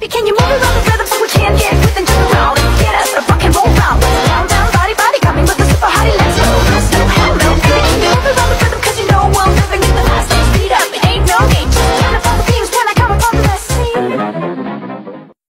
Baby, can you move around?